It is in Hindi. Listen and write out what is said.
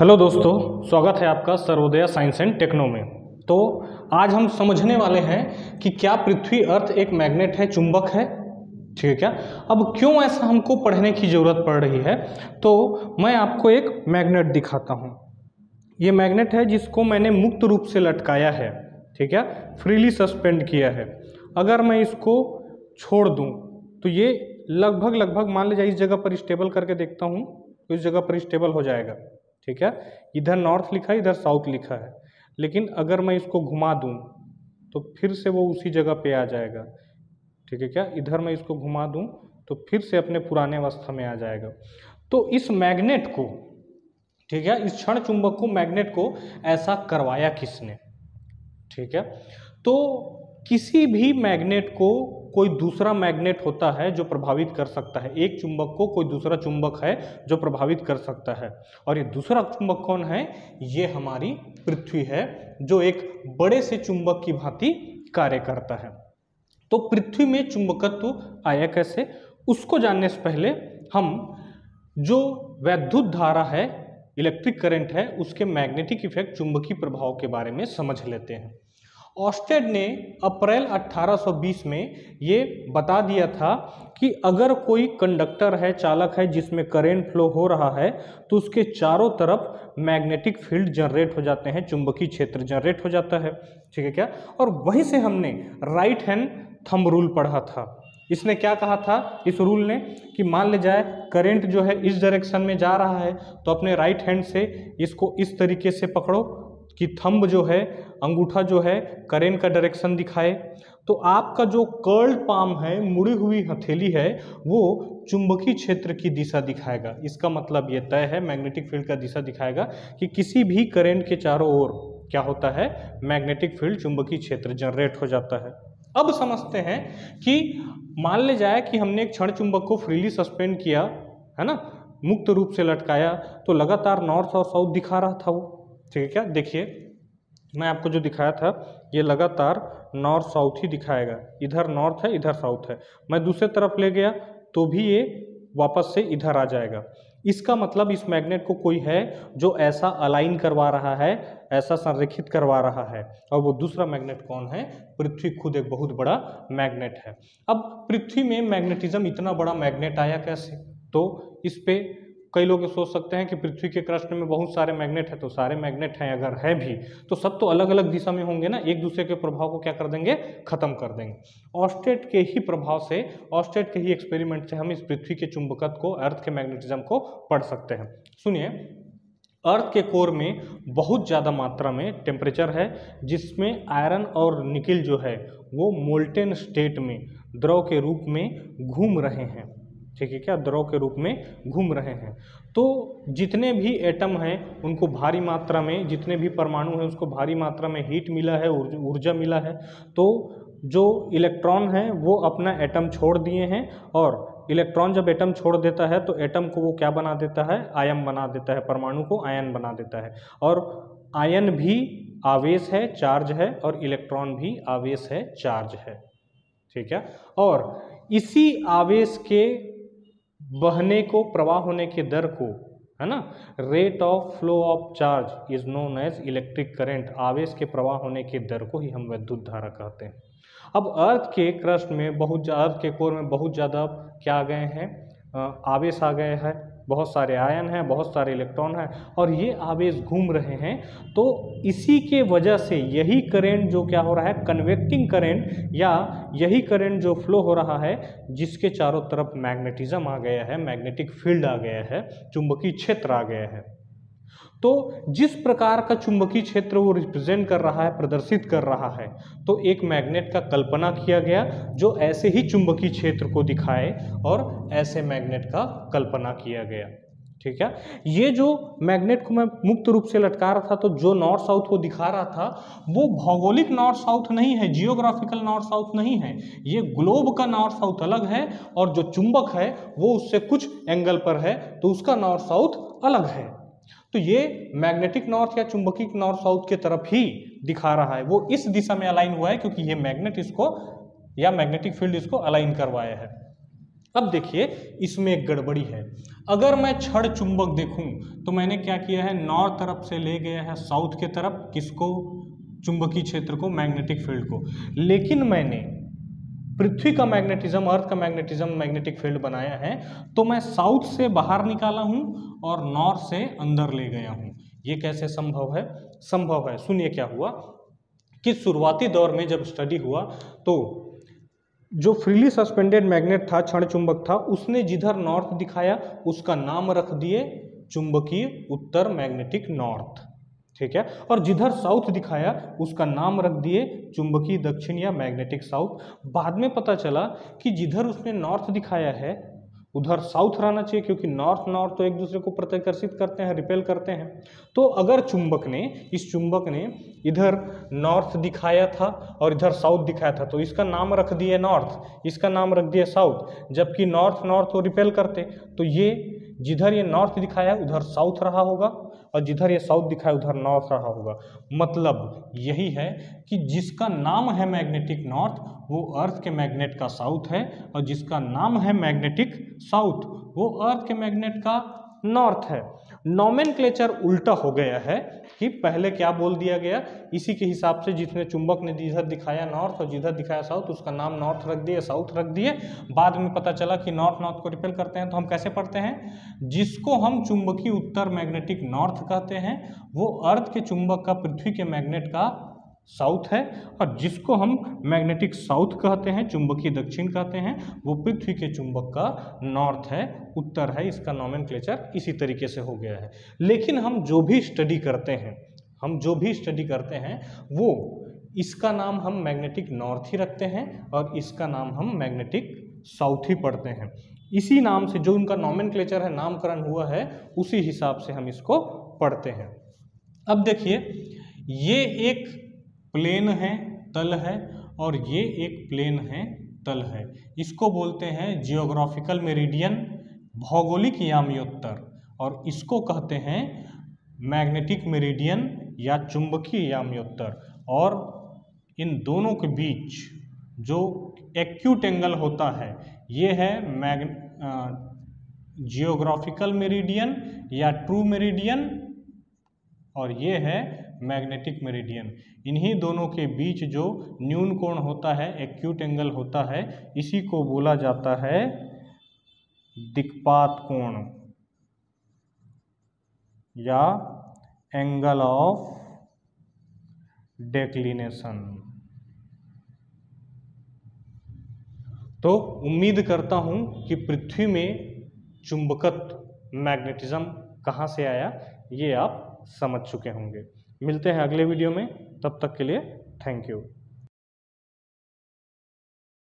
हेलो दोस्तों, स्वागत है आपका सर्वोदय साइंस एंड टेक्नो में। तो आज हम समझने वाले हैं कि क्या पृथ्वी अर्थ एक मैग्नेट है, चुंबक है? ठीक है क्या? अब क्यों ऐसा हमको पढ़ने की ज़रूरत पड़ रही है? तो मैं आपको एक मैग्नेट दिखाता हूँ। ये मैग्नेट है जिसको मैंने मुक्त रूप से लटकाया है। ठीक है? फ्रीली सस्पेंड किया है। अगर मैं इसको छोड़ दूँ तो ये लगभग लगभग मान लीजिए, इस जगह पर स्टेबल करके देखता हूँ तो इस जगह पर स्टेबल हो जाएगा। ठीक है? इधर नॉर्थ लिखा है इधर साउथ लिखा है। लेकिन अगर मैं इसको घुमा दूँ तो फिर से वो उसी जगह पे आ जाएगा। ठीक है क्या? इधर मैं इसको घुमा दूँ तो फिर से अपने पुराने अवस्था में आ जाएगा। तो इस मैग्नेट को, ठीक है, इस क्षण चुंबक को मैग्नेट को ऐसा करवाया किसने? ठीक है? तो किसी भी मैग्नेट को कोई दूसरा मैग्नेट होता है जो प्रभावित कर सकता है। एक चुंबक को कोई दूसरा चुंबक है जो प्रभावित कर सकता है। और ये दूसरा चुंबक कौन है? ये हमारी पृथ्वी है, जो एक बड़े से चुंबक की भांति कार्य करता है। तो पृथ्वी में चुंबकत्व आया कैसे? उसको जानने से पहले हम जो वैद्युत धारा है, इलेक्ट्रिक करंट है, उसके मैग्नेटिक इफ़ेक्ट चुंबकीय प्रभाव के बारे में समझ लेते हैं। ऑस्टेड ने अप्रैल 1820 में ये बता दिया था कि अगर कोई कंडक्टर है, चालक है, जिसमें करेंट फ्लो हो रहा है तो उसके चारों तरफ़ मैग्नेटिक फ़ील्ड जनरेट हो जाते हैं, चुंबकीय क्षेत्र जनरेट हो जाता है। ठीक है क्या? और वहीं से हमने राइट हैंड थंब रूल पढ़ा था। इसने क्या कहा था? इस रूल ने कि मान ले जाए करंट जो है इस डायरेक्शन में जा रहा है तो अपने राइट हैंड से इसको इस तरीके से पकड़ो कि थंब जो है, अंगूठा जो है करेंट का डायरेक्शन दिखाए। तो आपका जो कर्ल्ड पाम है, मुड़ी हुई हथेली है, वो चुंबकीय क्षेत्र की दिशा दिखाएगा। इसका मतलब ये तय है मैग्नेटिक फ़ील्ड का दिशा दिखाएगा कि किसी भी करेंट के चारों ओर क्या होता है मैग्नेटिक फ़ील्ड चुंबकीय क्षेत्र जनरेट हो जाता है। अब समझते हैं कि मान ले जाए कि हमने एक क्षण चुंबक को फ्रीली सस्पेंड किया, है ना? मुक्त रूप से लटकाया तो लगातार नॉर्थ और साउथ दिखा रहा था वो। ठीक है क्या? देखिए, मैं आपको जो दिखाया था, ये लगातार नॉर्थ साउथ ही दिखाएगा। इधर नॉर्थ है, इधर साउथ है। मैं दूसरे तरफ़ ले गया तो भी ये वापस से इधर आ जाएगा। इसका मतलब इस मैग्नेट को कोई है जो ऐसा अलाइन करवा रहा है, ऐसा संरेखित करवा रहा है। और वो दूसरा मैग्नेट कौन है? पृथ्वी खुद एक बहुत बड़ा मैग्नेट है। अब पृथ्वी में मैग्नेटिज्म इतना बड़ा मैग्नेट आया कैसे? तो इस पे कई लोग सोच सकते हैं कि पृथ्वी के कृष्ण में बहुत सारे मैग्नेट हैं तो सारे मैग्नेट हैं अगर है भी तो सब तो अलग अलग दिशा में होंगे ना एक दूसरे के प्रभाव को क्या कर देंगे? खत्म कर देंगे। ऑस्टेट के ही प्रभाव से, ऑस्टेट के ही एक्सपेरिमेंट से हम इस पृथ्वी के चुंबकत्व को अर्थ के मैग्नेटिज्म को पढ़ सकते हैं। सुनिए अर्थ के कोर में बहुत ज़्यादा मात्रा में टेम्परेचर है, जिसमें आयरन और निकिल जो है, वो मोल्टेन स्टेट में, द्रव के रूप में घूम रहे हैं। ठीक है क्या? द्रव के रूप में घूम रहे हैं। तो जितने भी एटम हैं, उनको भारी मात्रा में, जितने भी परमाणु हैं, उसको भारी मात्रा में हीट मिला है, ऊर्जा मिला है। तो जो इलेक्ट्रॉन हैं, वो अपना एटम छोड़ दिए हैं और इलेक्ट्रॉन जब एटम छोड़ देता है तो एटम को वो क्या बना देता है? आयन बना देता है, परमाणु को आयन बना देता है। और आयन भी आवेश है चार्ज है और इलेक्ट्रॉन भी आवेश है चार्ज है। ठीक है? और इसी आवेश के बहने को, प्रवाह होने के दर को, है ना? Rate of flow of charge is known as electric current आवेश के प्रवाह होने के दर को ही हम विद्युत धारा कहते हैं। अब अर्थ के क्रस्ट में बहुत अर्थ के कोर में बहुत ज़्यादा क्या आ गए हैं? आवेश आ गए हैं। बहुत सारे आयन हैं, बहुत सारे इलेक्ट्रॉन हैं और ये आवेश घूम रहे हैं। तो इसी के वजह से यही करेंट जो क्या हो रहा है कन्वेक्टिंग करेंट या यही करेंट जो फ्लो हो रहा है, जिसके चारों तरफ़ मैग्नेटिज्म आ गया है मैग्नेटिक फ़ील्ड आ गया है, चुंबकीय क्षेत्र आ गया है। तो जिस प्रकार का चुंबकीय क्षेत्र वो रिप्रेजेंट कर रहा है, प्रदर्शित कर रहा है तो एक मैग्नेट का कल्पना किया गया जो ऐसे ही चुंबकीय क्षेत्र को दिखाए और ऐसे मैग्नेट का कल्पना किया गया। ठीक है? ये जो मैग्नेट को मैं मुक्त रूप से लटका रहा था तो जो नॉर्थ साउथ को दिखा रहा था, वो भौगोलिक नॉर्थ साउथ नहीं है, जियोग्राफिकल नॉर्थ साउथ नहीं है। ये ग्लोब का नॉर्थ साउथ अलग है और जो चुंबक है, वो उससे कुछ एंगल पर है तो उसका नॉर्थ साउथ अलग है। तो ये मैग्नेटिक नॉर्थ या चुंबकीय नॉर्थ साउथ के तरफ़ ही दिखा रहा है। वो इस दिशा में अलाइन हुआ है क्योंकि ये मैग्नेट इसको या मैग्नेटिक फ़ील्ड इसको अलाइन करवाया है। अब देखिए, इसमें एक गड़बड़ी है। अगर मैं छड़ चुंबक देखूँ तो मैंने क्या किया है? नॉर्थ तरफ़ से ले गया है साउथ के तरफ़ किसको? चुंबकीय क्षेत्र को मैग्नेटिक फ़ील्ड को। लेकिन मैंने पृथ्वी का मैग्नेटिज्म, अर्थ का मैग्नेटिज्म मैग्नेटिक फ़ील्ड बनाया है तो मैं साउथ से बाहर निकाला हूँ और नॉर्थ से अंदर ले गया हूँ। ये कैसे संभव है? संभव है। सुनिए क्या हुआ। कि शुरुआती दौर में जब स्टडी हुआ तो जो फ्रीली सस्पेंडेड मैग्नेट था, क्षण चुंबक था, उसने जिधर नॉर्थ दिखाया, उसका नाम रख दिए चुंबकीय उत्तर मैग्नेटिक नॉर्थ ठीक है? और जिधर साउथ दिखाया, उसका नाम रख दिए चुंबकीय दक्षिण या मैग्नेटिक साउथ बाद में पता चला कि जिधर उसने नॉर्थ दिखाया है, उधर साउथ रहना चाहिए, क्योंकि नॉर्थ नॉर्थ तो एक दूसरे को प्रत्याकर्षित करते हैं रिपेल करते हैं। तो अगर चुंबक ने, इस चुंबक ने इधर नॉर्थ दिखाया था और इधर साउथ दिखाया था तो इसका नाम रख दिए नॉर्थ इसका नाम रख दिए साउथ जबकि नॉर्थ नॉर्थ को रिपेल करते। तो ये जिधर ये नॉर्थ दिखाया है, उधर साउथ रहा होगा, और जिधर ये साउथ दिखाया उधर नॉर्थ रहा होगा। मतलब यही है कि जिसका नाम है मैग्नेटिक नॉर्थ, वो अर्थ के मैग्नेट का साउथ है, और जिसका नाम है मैग्नेटिक साउथ, वो अर्थ के मैग्नेट का नॉर्थ है। नॉमेन उल्टा हो गया है कि पहले क्या बोल दिया गया? इसी के हिसाब से जिसने चुंबक ने जिधर दिखाया नॉर्थ और जिधर दिखाया साउथ उसका नाम नॉर्थ रख दिया साउथ रख दिए। बाद में पता चला कि नॉर्थ नॉर्थ को रिपेल करते हैं तो हम कैसे पढ़ते हैं? जिसको हम चुंबकीय उत्तर मैग्नेटिक नॉर्थ कहते हैं, वो अर्थ के चुंबक का, पृथ्वी के मैग्नेट का साउथ है और जिसको हम मैग्नेटिक साउथ कहते हैं, चुंबकीय दक्षिण कहते हैं, वो पृथ्वी के चुंबक का नॉर्थ है, उत्तर है, इसका नॉमेन इसी तरीके से हो गया है। लेकिन हम जो भी स्टडी करते हैं, हम जो भी स्टडी करते हैं, वो इसका नाम हम मैग्नेटिक नॉर्थ ही रखते हैं और इसका नाम हम मैग्नेटिक साउथ ही पढ़ते हैं। इसी नाम से जो उनका नॉमेन है, नामकरण हुआ है, उसी हिसाब से हम इसको पढ़ते हैं। अब देखिए, ये एक प्लेन है, तल है और ये एक प्लेन है, तल है। इसको बोलते हैं जियोग्राफिकल मेरिडियन भौगोलिक यामियोत्तर और इसको कहते हैं मैग्नेटिक मेरिडियन या चुंबकीय यामियोत्तर और इन दोनों के बीच जो एक्यूट एंगल होता है, ये है मैग जियोग्राफिकल मेरिडियन या ट्रू मेरिडियन और ये है मैग्नेटिक मेरिडियन इन्हीं दोनों के बीच जो न्यून कोण होता है एक्यूट एंगल होता है, इसी को बोला जाता है दिक्पात कोण या एंगल ऑफ़ डेक्लिनेशन तो उम्मीद करता हूँ कि पृथ्वी में चुंबकत्व मैग्नेटिज्म कहाँ से आया, ये आप समझ चुके होंगे। मिलते हैं अगले वीडियो में तब तक के लिए थैंक यू